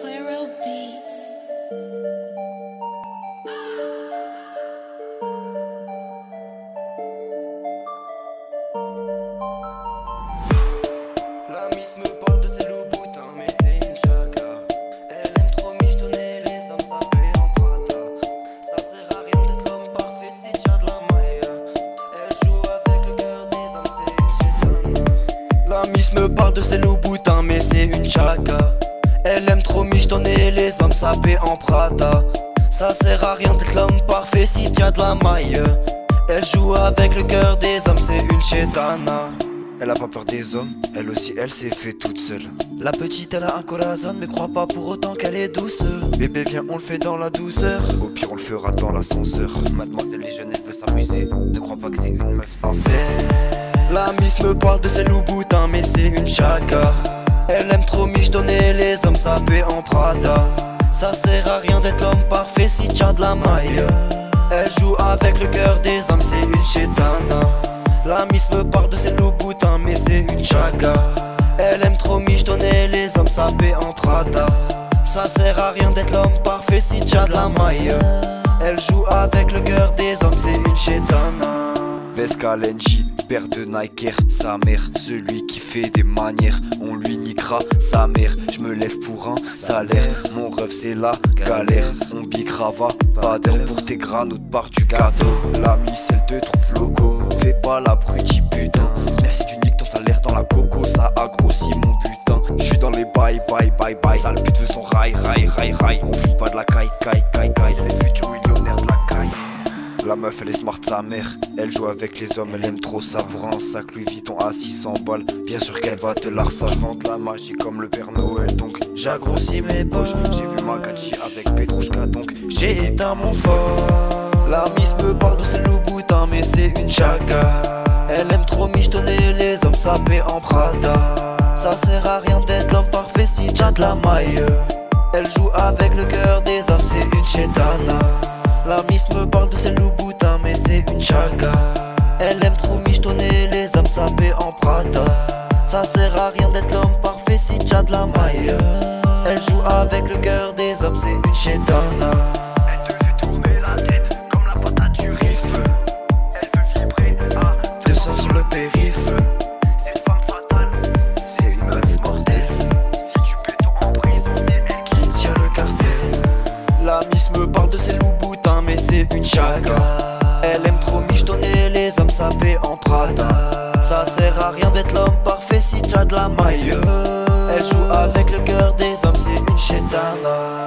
Claro Beats. La miss me parle Me parle de ses loups boutins, mais c'est une chaka. Elle aime trop michetonner les hommes, ça paie en prata. Ça sert à rien d'être l'homme parfait si tu as de la maille. Elle joue avec le cœur des hommes, c'est une chétana. Elle a pas peur des hommes, elle aussi elle s'est fait toute seule. La petite elle a un corazon, mais crois pas pour autant qu'elle est douce. Bébé viens on le fait dans la douceur. Au pire on le fera dans l'ascenseur. Mademoiselle les jeunes elle veut s'amuser, ne crois pas que c'est une meuf sincère. Miss me parle de ses loups boutins, mais c'est une chaka. Elle aime trop michetonner les hommes, paie en prada. Ça sert à rien d'être homme parfait si tu as de la maille. Elle joue avec le cœur des hommes, c'est une chétana. La miss me parle de ses loups boutins, mais c'est une chaka. Elle aime trop michetonner les hommes, paie en prada. Ça sert à rien d'être l'homme parfait si tu as de la maille. Elle joue avec le cœur des hommes, c'est une chétana. Vescalenji, père de Nike Air, sa mère, celui qui fait des manières, on lui niquera sa mère. Je me lève pour un salaire, mon rêve c'est la galère. On bicrava, pas d'heure pour tes granotes par du gâteau. La miss elle te trouve loco, fais pas la brutie putain. Merci tu niques ton salaire dans la coco, ça a grossi mon butin. J'suis dans les bye bye bye bye, sale pute veut son rail rail rail rail. On fume pas de la caille caille caille caille, les futurs La meuf elle est smart sa mère. Elle joue avec les hommes, elle aime trop ça Pour un sac Louis Vuitton à 600 balles. Bien sûr qu'elle va te la J'invente la magie comme le Père Noël Donc. J'agrossis mes poches. J'ai vu ma Gadji avec Petrouchka Donc. J'ai éteint mon fort. La miss me parle de ses loups boutins Mais c'est une chaka Elle aime trop michetonner les hommes sapés en Prada. Ça sert à rien d'être l'homme parfait si t'as de la maille. Elle joue avec le cœur des hommes C'est une chétana chaka. Elle aime trop michetonner les hommes sapés en prata. Ça sert à rien d'être l'homme parfait si t'as de la maille. Elle joue avec le cœur des hommes, c'est une chétana. Elle te fait tourner la tête comme la patate du riff. Elle veut vibrer à 200 sur le périph. C'est une femme fatale, c'est une meuf mortelle. Si tu pétons en prison, c'est elle qui tient le cartel. La miss me parle de ses loups boutins, mais c'est une chaka les hommes sapés en Prada. Ça sert à rien d'être l'homme parfait si t'as de la maille. Elle joue avec le cœur des hommes, c'est une chétana.